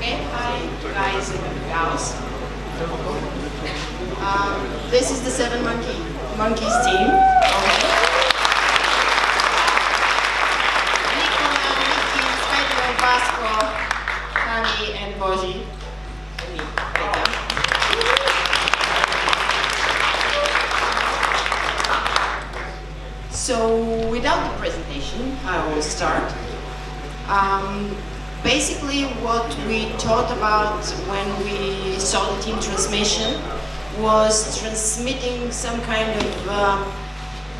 Okay, hi guys and gals. Um, this is the Seven Monkey Monkeys team. Okay. Nicola, Vicky, Svedro, Vasco, Tani, and Boji. So, without the presentation, I will start. Um, basically, what we thought about when we saw the team transmission was transmitting some kind of uh,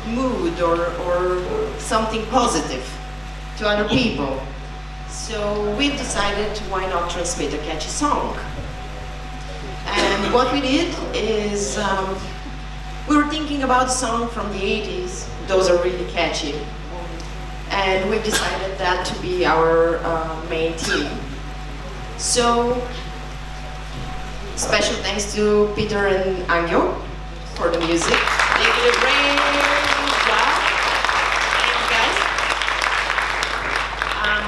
mood or, or something positive to other people. So we've decided why not transmit a catchy song. And what we did is um, we were thinking about a song from the 80s. Those are really catchy. And we've decided that to be our uh, main team. So, special thanks to Peter and Angio for the music. They did a great job. Thank you guys. Um,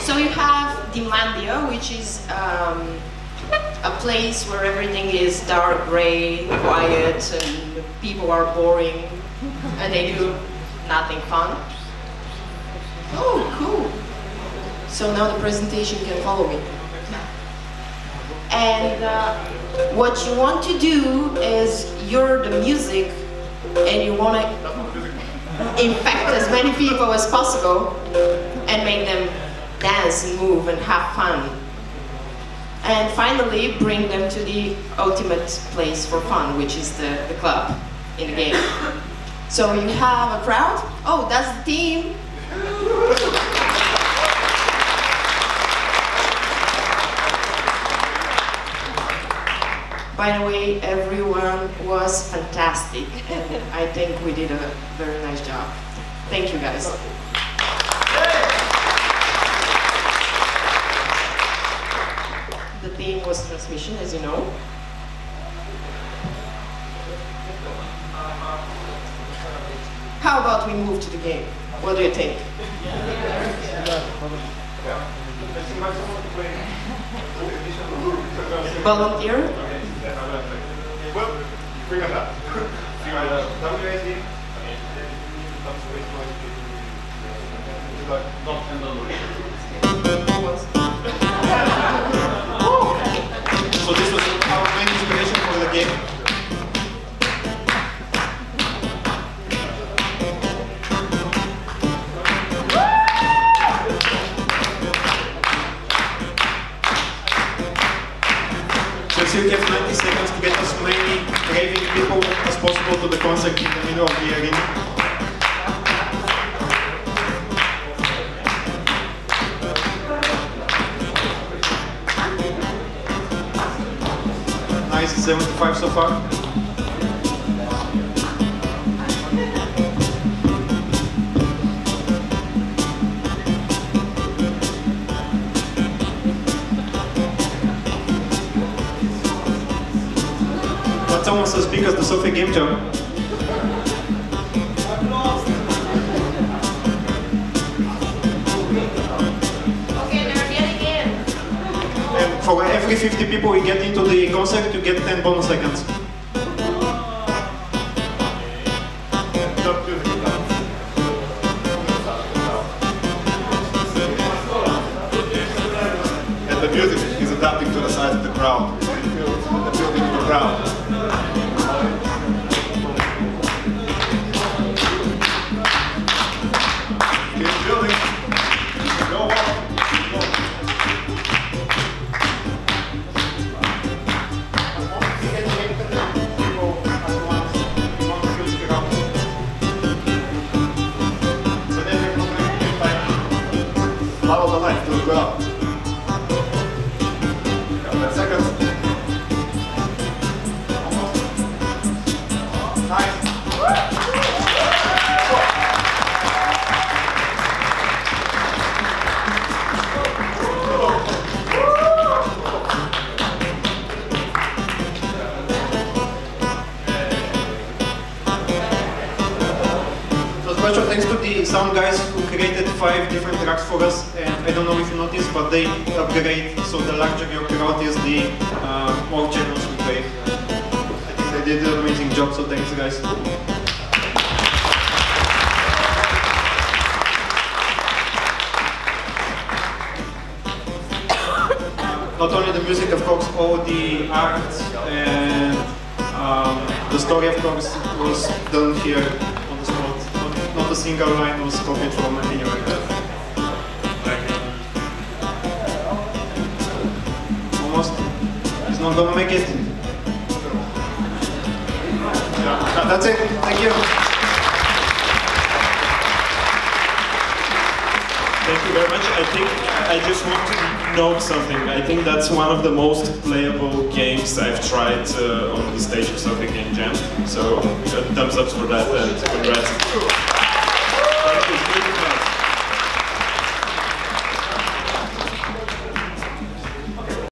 so you have Dimlandia, which is um, a place where everything is dark gray, quiet, and people are boring, and they do nothing fun. Oh, cool. So now the presentation can follow me. And uh, what you want to do is you're the music and you want to infect as many people as possible and make them dance and move and have fun. And finally, bring them to the ultimate place for fun, which is the, the club in the game. So you have a crowd. Oh, that's the team. By the way, everyone was fantastic, and I think we did a very nice job. Thank you, guys. The theme was transmission, as you know. How about we move to the game? What do you think? Volunteer? You have 90 seconds to get as many raving people as possible to the concert in the middle of the arena. Nice, 75 so far. That's almost as big as the Sofia Game Jam. Okay, they're yet again. And for every 50 people we get into the concert, you get 10 bonus seconds. And the music is adapting to the size of the crowd. The building of the crowd. Special thanks to the sound guys who created five different tracks for us, and I don't know if you noticed, but they upgrade, so the larger your crowd is, the uh, more channels we play. I think they did an amazing job, so thanks guys. Not only the music, of course, all the art and um, the story, of course, was done here a single line was copied from anywhere. Almost. He's not gonna make it. Yeah, that's it. Thank you. Thank you very much. I think I just want to note something. I think that's one of the most playable games I've tried uh, on the stage of Sofia Game Jam. So uh, thumbs up for that and congrats.